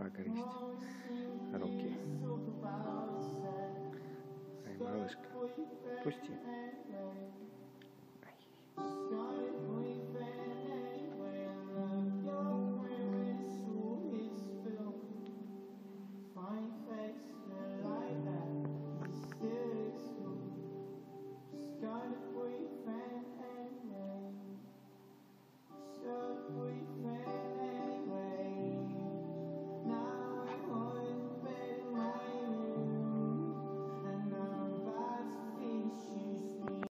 погрызть руки. Ай, малышка, пусти.